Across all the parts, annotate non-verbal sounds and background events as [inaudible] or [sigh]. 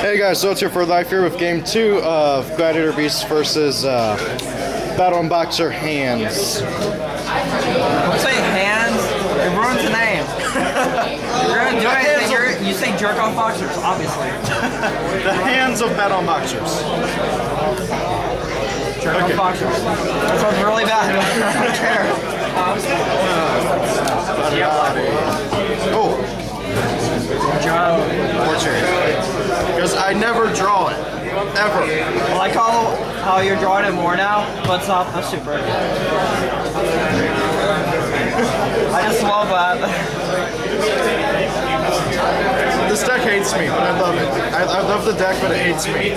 Hey guys, so it's here for life here with game two of Gladiator Beasts versus uh, Battlin' Boxer Hands. Don't say hands. It ruins the name. [laughs] You're gonna do anything. You're, you say jerk off boxers, obviously. [laughs] The Hands of Battlin' Boxers. Jerk off boxers. That sounds really bad. [laughs] I don't care. Oh, John. because I never draw it. Ever. Well, I like how, how you're drawing it more now, but it's not the super. [laughs] I just love that. This deck hates me, but I love it. I, I love the deck, but it hates me.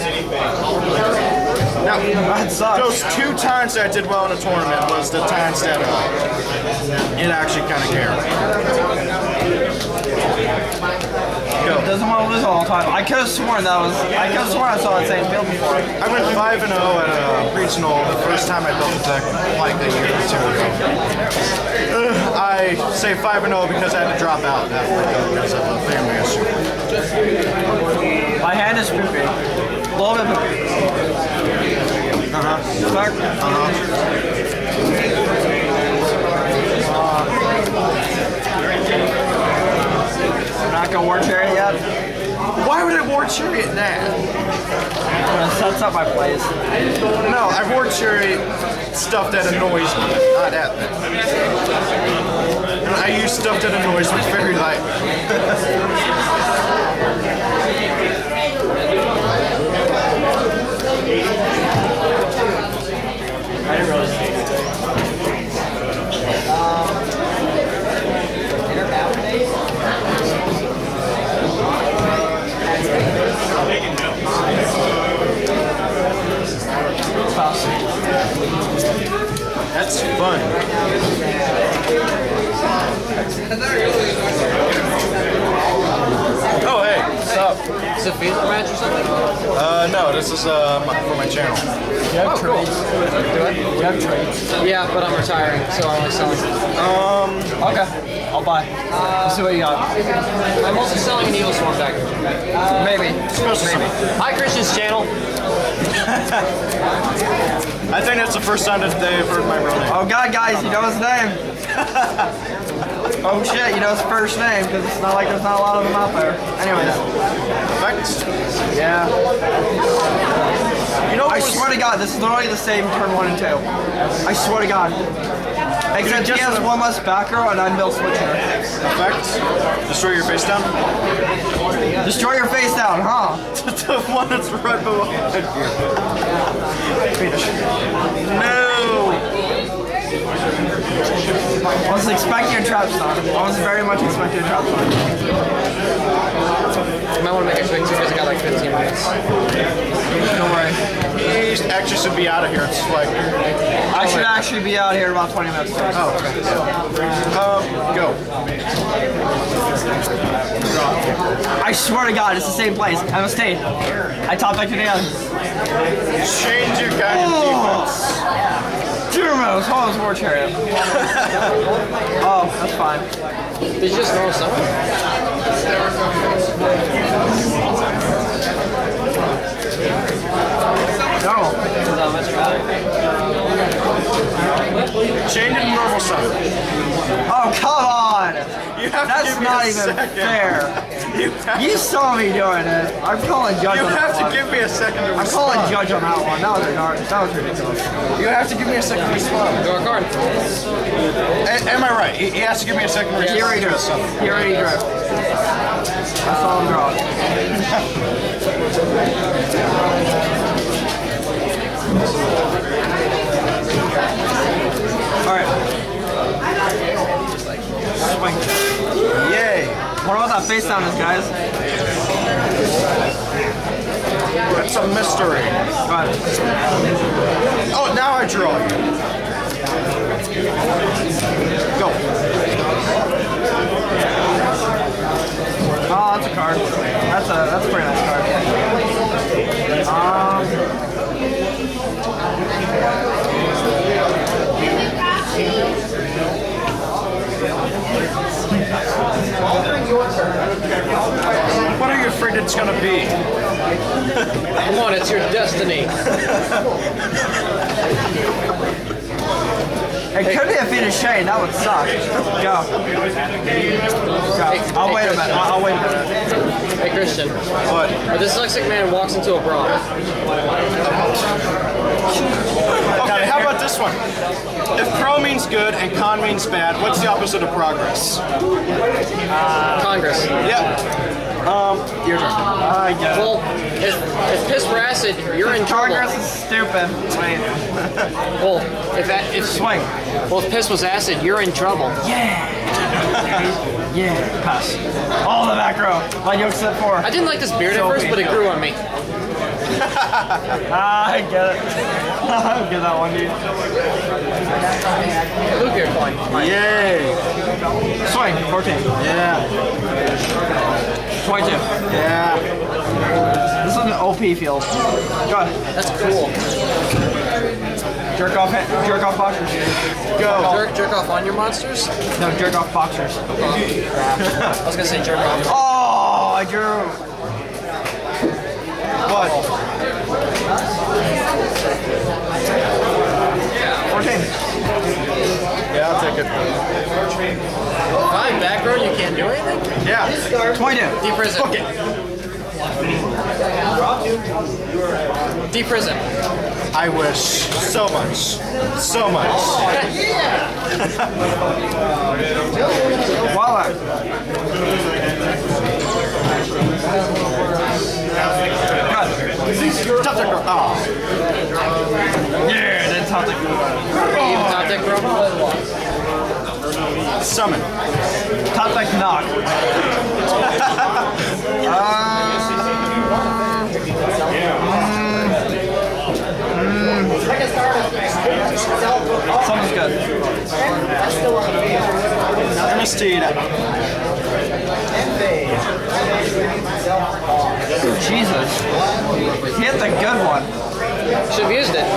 Now, That sucks. those two times that I did well in a tournament was the times that uh, it actually kind of cared. Go. Doesn't want to lose all the time. I could have sworn that was. I could have sworn I saw that same field before. I went 5 and 0 at a regional the first time I built the deck like a year or two ago. Uh, I say 5 and 0 because I had to drop out through because of a family issue. My hand is poopy. A little bit poopy. Uh-huh. Fuck. Uh-huh. I'm not gonna war chariot yet. Why would I war chariot now? I'm gonna up my place. No, I war chariot stuff that annoys me, not that thing. I use stuff that annoys me very lightly. [laughs] fun. Oh, hey, what's up? Is it a Facebook match or something? Uh, no, this is uh, my, for my channel. Oh, cool. Do I? You have trades. Yeah, but I'm retiring, so I'm only selling. Um, Okay. I'll buy. Let's see what you got. I'm also selling an Evil Swarm deck. Maybe. Maybe. Hi, Christian's channel. I think that's the first time that they've heard my real name. Oh god, guys, you know his name. oh shit, you know his first name because it's not like there's not a lot of them out there. Anyways, Thanks. yeah. You know I swear to God, this is literally the same turn one and two. I swear to God. Except he just has one less back row and I'm Bill Switcher. Effect? Destroy your face down? Destroy your face down, huh? [laughs] the one that's right behind you. Finish. No! I was expecting a trap stun. I was very much expecting a trap stun. You want to make a quick because I got like 15 minutes. Don't worry. He actually should be out of here. It's like, I should actually be out here in about 20 minutes. oh, okay. Um, go. I swear to God, it's the same place. Emma State. I top decked it again. Change your goddamn defense. Dermos, Hall's War Chariot. [laughs] oh, that's fine. Did you just normal summon? Change it to normal summon. Oh, come on. You have to That's not even second. fair. You You saw me doing it. I'm calling judge you on have to give me a second to I'm calling respond. judge on that one. That was retarded. That was ridiculous. You have to give me a second to respond. Draw a card. A- am I right? He, he has to give me a second to He respond. already to drew. his summon. He already drew. I saw him draw. [laughs] Alright. Swing. Yay! What about that face down, guys? That's a mystery. Go ahead. Oh, now I draw you. Go. Oh, that's a card. That's a that's a pretty nice card. Um, What are your freaking weird it's gonna be. Come on, it's your destiny. It could be a of Shane. That would suck. Go. Go. I'll wait a minute. I'll, I'll wait a minute. Hey, Christian. But A dyslexic man walks into a bra. Okay, how about this one? If pro means good and con means bad, what's the opposite of progress? Congress. Yeah. Um, your turn. I get it. Well, if, if piss were acid, you're in trouble. Congress is stupid. Wait. [laughs] Well, if that, if Swing. well, if piss was acid, you're in trouble. Yeah. [laughs] yeah. Pass. All the back row. Like you said before. I didn't like this beard at first, but it grew on me. Ah, I get it. I get that one, dude. Blue beard, fine. Yay. Swing. 14. Yeah. 22. Yeah. This is an OP field. Go ahead. That's cool. Jerk off, jerk off boxers. Go. Jerk, jerk off on your monsters? No, jerk off boxers. I was gonna say jerk off. Oh, I drew. What? 14. Yeah, I'll take it. Fine, back row, you can't do anything? Yeah. 22. Deep prison. Book it. Deep prison. I wish so much. So much. [laughs] Voila. Good. Top deck row. Oh. Yeah, that's how they Even top deck row. Summon. Top deck knock. uh, Someone's good. MST. Jesus. He hit the good one. Should have used it.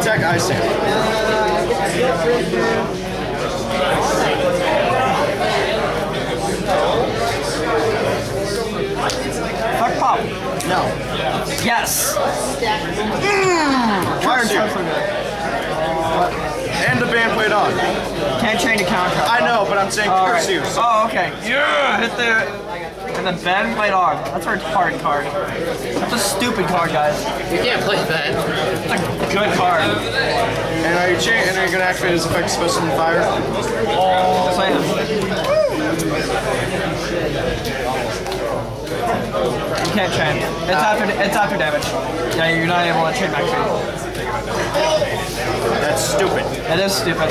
Attack icing. Fuck pop. No. Yes. Mm. Fire Turn two. so good. And the band played on. Can't change the counter. I know, but I'm saying All curse right. you. So Oh, okay. Yeah, hit the and then Ben played on. That's a retarded card. That's a stupid card, guys. You can't play that. It's a good card. And are you cha- and are you gonna activate his effect specimen fire? Play him. You can't chain. It's after it's after damage. Yeah, you're not able to chain back chain. That's stupid. It is stupid.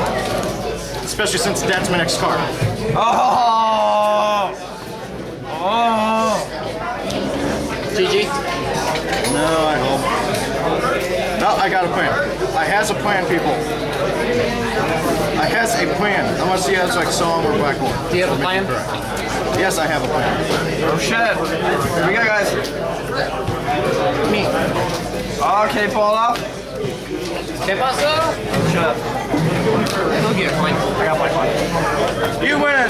Especially since that's my next card. Oh. Oh. GG. No, I hope. No, I got a plan. I has a plan, people. I has a plan. Unless he has like song or black hole. Do you have a plan? Yes, I have a plan. Oh shit. Here we go, guys. Me. Oh, okay, Paula. it off. ¿Qué pasó? Oh, Shut up. Blue gear, fine. I got my point. You win!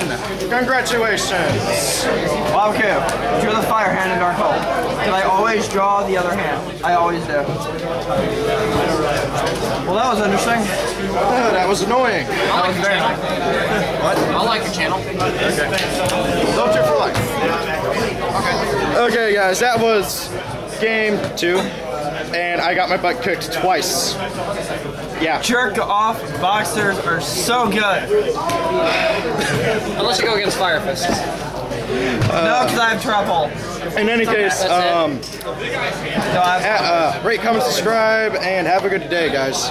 Congratulations! Wow, okay. Drew the fire hand in Dark Hole. Because I always draw the other hand. I always do. Well, that was interesting. Oh, that was annoying. I like your channel. [laughs] What? I like your channel. Don't you for life. Okay. Okay, guys, that was game two, and I got my butt kicked twice. Yeah. Jerk off boxers are so good. Unless you go against Fire Fist. no, because I have trouble. In any case, That's it. um, No, I have uh, rate, comment, subscribe, and have a good day, guys.